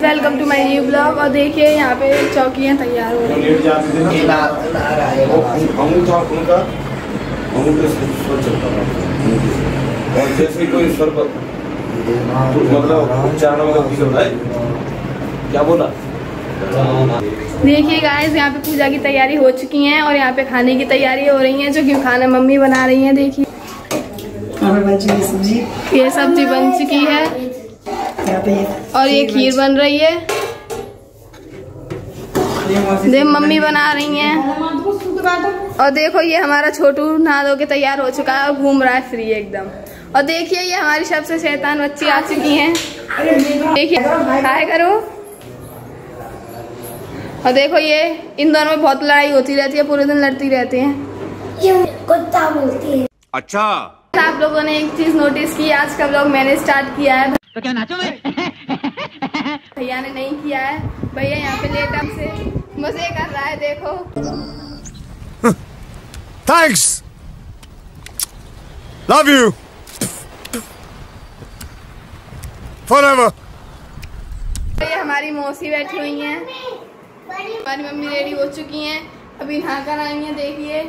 Welcome to my new blog और देखिए यहाँ पे चौकियाँ तैयार हो रही और जैसे कोई मतलब क्या बोला देखिए गाइस यहाँ पे पूजा की तैयारी हो चुकी है और यहाँ पे खाने की तैयारी हो रही है जो कि खाना मम्मी बना रही है देखिए। ये सब्ज़ी बन चुकी है। यहाँ पे और ये खीर बन रही है। देख मम्मी बना रही हैं। और देखो ये हमारा छोटू नहा धो के तैयार हो चुका है और घूम रहा है फ्री एकदम। और देखिए ये हमारी सबसे शैतान बच्ची आ चुकी हैं। देखिए हाय करो। और देखो ये इन दोनों में बहुत लड़ाई होती रहती है पूरे दिन लड़ती रहती हैं। ये कुत्ता बोलती है। अच्छा। आप लोगों ने एक चीज़ नोटिस की आज का ब्लॉग मैंने स्टार्ट किया है। तो क्या नाचो मैं? भैया ने नहीं किया है। भैया यहाँ पे लेटअप से मज़े कर रहा है देखो। थैंक्स लव यू फॉरएवर ये हमारी मौसी बैठी हुई हैं। हमारी मम्मी रेडी हो चुकी हैं। अभी नहा कर आई हैं देखिए।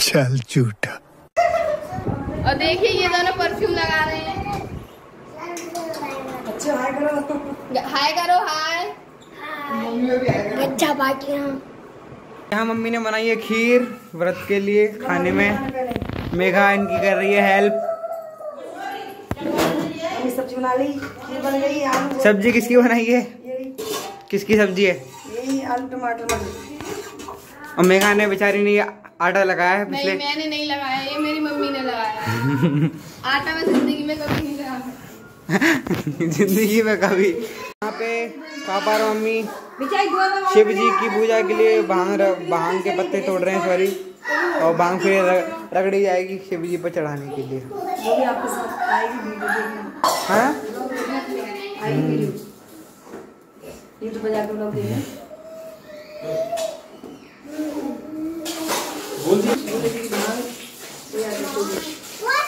चल झूठा। और देखिए ये दोनों परफ्यूम लगा रहे हैं। अच्छे हाय करो। हाय करो हाय बच्चा बाटी यहाँ मम्मी ने बनाई है खीर व्रत के लिए खाने में। मेघा इनकी कर रही है हेल्प सब्ज़ी बना ली। खीर बन गई सब्ज़ी किसकी बनाई है? किसकी सब्ज़ी है? यही आलू टमाटर और मेघा ने बेचारी ने ये आटा लगाया है नहीं पिछले। मैंने नहीं लगाया ये मेरी लगाया है। आटा मैं ज़िंदगी में कभी नहीं ज़िंदगी में कभी। यहाँ पे पापा और मम्मी शिव जी की पूजा के लिए भाँग भाँग के पत्ते तोड़ रहे हैं सॉरी। और भाँग फिर रगड़ी जाएगी शिव जी पर चढ़ाने के लिए। हाँ? वीडियो। यूट्यूब पर जाकर लोग देखें आह,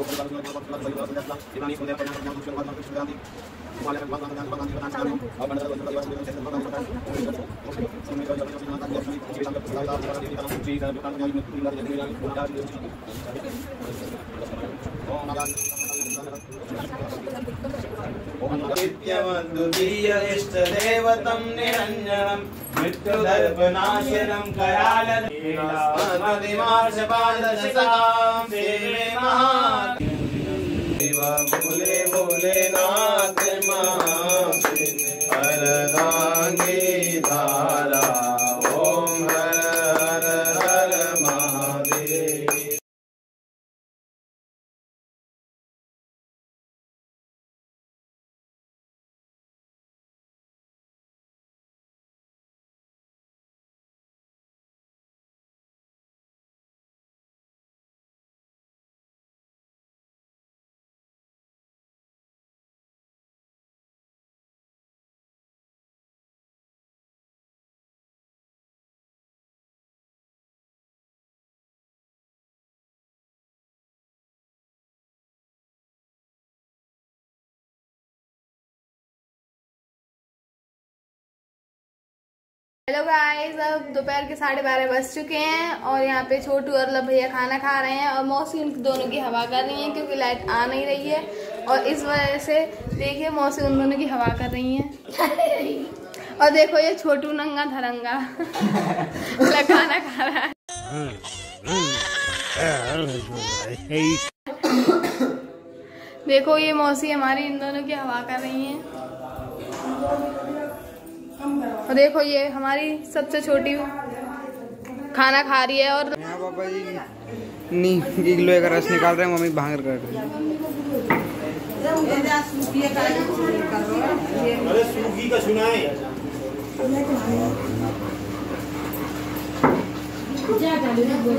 Oh, my नित्यमद्वितीयदिष्टदेवतं निरञ्जनं मृत्युदर्पनाशनं महा भोले भोलेनाथ हेलो गाइस अब दोपहर के साढ़े बारह बज चुके हैं और यहाँ पे छोटू और लब भैया खाना खा रहे हैं और मौसी उन दोनों की हवा कर रही है क्योंकि लाइट आ नहीं रही है और इस वजह से देखिए मौसी उन दोनों की हवा कर रही हैं। और देखो ये छोटू नंगा धरंगा। खाना खा रहा है। देखो ये मौसी हमारी इन दोनों की हवा कर रही हैं। और देखो ये हमारी सबसे छोटी खाना खा रही है और यहाँ पापा जी नी गिलोय का रस निकाल रहे हैं मम्मी भाँग कर रही है। अरे सूखी का सुनाए जा डालो ना बोल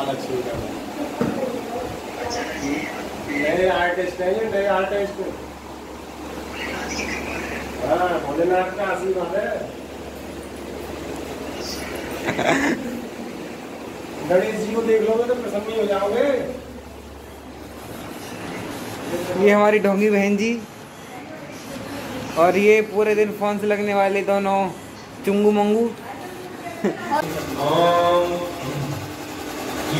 महालक्ष्मी का नए आर्टिस्ट हैं ये नए आर्टिस्ट हाँ भोलेनाथ का आशीर्वाद है। गणेश जी को देख लोगे तो प्रसन्न हो जाओगे। ये हमारी ढोंगी बहन जी। और ये पूरे दिन फ़ोन से लगने वाले दोनों चुंगू मंगू।